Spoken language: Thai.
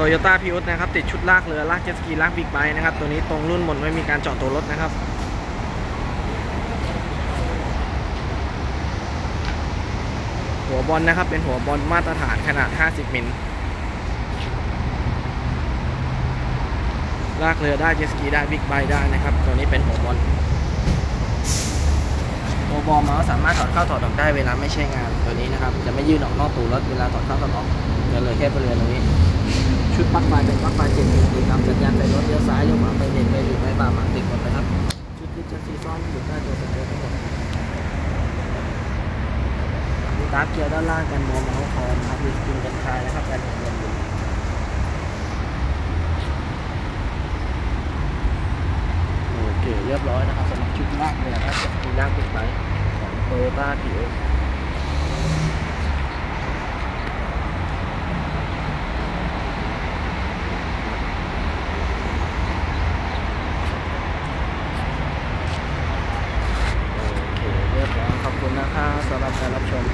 โตโยต้าพรีอุสนะครับติดชุดลากเรือลากเจ็ตสกีลากบิ๊กไบค์นะครับ ตัวนี้ตรงรุ่นหมดไม่มีการเจาะตัวรถนะครับหัวบอลนะครับ เป็นหัวบอลมาตรฐานขนาด 50 มิลลากเรือได้เจ็ตสกีได้บิ๊กไบค์ได้นะครับ ตัวนี้เป็นหัว บอล mount สามารถถอดเข้าถอดออกได้เวลาไม่ใช้งานตัวนี้นะครับ จะไม่ยื่นออกนอกตัวรถเวลาถอดเข้าถอดออกจะเลยแค่บริเวณตรงนี้ ชุดปลั๊กไฟเป็นปลั๊กไฟเจ็ดมิลติดตามสัญญาณไฟรถเลี้ยวซ้ายเลี้ยวขวาไปเด่นไปหยุดไปบ่าหมาติดหมดนะครับ ชุดดิจิทัลซีซ่อนอยู่ใต้ตัวสเตอร์ทั้งหมดมีตาร์ทเกียร์ด้านล่างกันมองเมาส์คอนะครับมีสกินกันคายนะครับการหมุนเวียนอยู่โอเคเรียบร้อยนะครับสำหรับชุดลากเรือนะครับชุดลากบิ๊กไบค์ของ โตโยต้าทีเอสโอเคเรียบร้อยขอบคุณนะครับสำหรับการรับชม